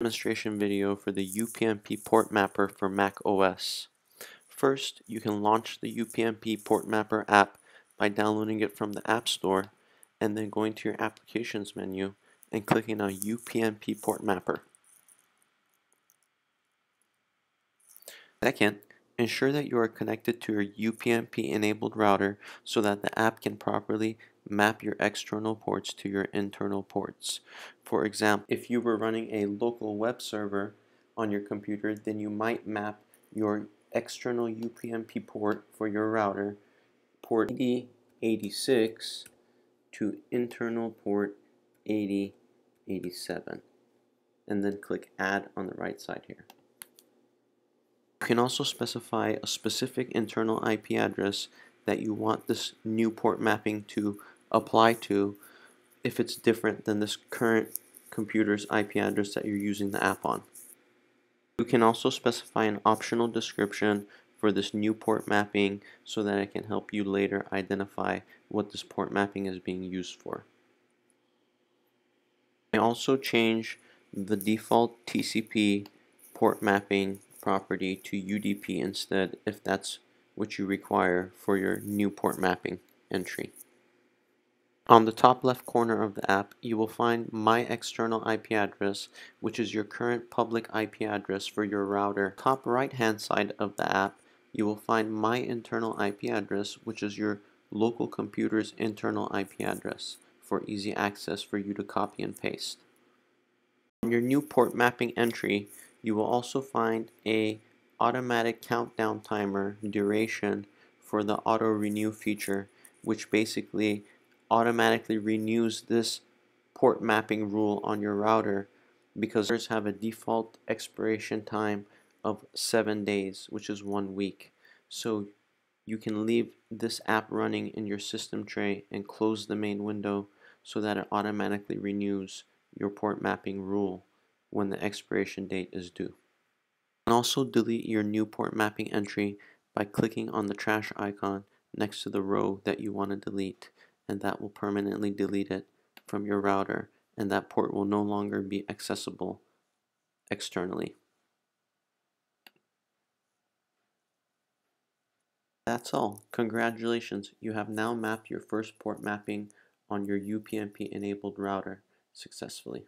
demonstration video for the UPnP port mapper for Mac OS. First, you can launch the UPnP port mapper app by downloading it from the App Store and then going to your applications menu and clicking on UPnP port mapper. Second, ensure that you are connected to your UPnP enabled router so that the app can properly map your external ports to your internal ports. For example, if you were running a local web server on your computer, then you might map your external UPnP port for your router, port 8086 to internal port 8087 and then click add on the right side here. You can also specify a specific internal IP address that you want this new port mapping to apply to if it's different than this current computer's IP address that you're using the app on. You can also specify an optional description for this new port mapping so that it can help you later identify what this port mapping is being used for. I also change the default TCP port mapping property to UDP instead if that's what you require for your new port mapping entry. On the top left corner of the app, you will find My External IP Address, which is your current public IP address for your router. Top right hand side of the app, you will find My Internal IP Address, which is your local computer's internal IP address for easy access for you to copy and paste. On your new port mapping entry, you will also find a automatic countdown timer duration for the auto renew feature, which basically automatically renews this port mapping rule on your router because others have a default expiration time of seven days, which is one week. So you can leave this app running in your system tray and close the main window so that it automatically renews your port mapping rule when the expiration date is due. You can also delete your new port mapping entry by clicking on the trash icon next to the row that you want to delete and that will permanently delete it from your router and that port will no longer be accessible externally. That's all. Congratulations, you have now mapped your first port mapping on your UPnP enabled router successfully.